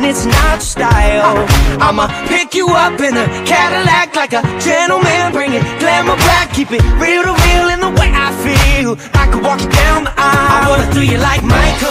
when it's not style. I'ma pick you up in a Cadillac like a gentleman, bring it glamour back, keep it real to real in the way I feel. I could walk you down the aisle. I wanna do you like Michael.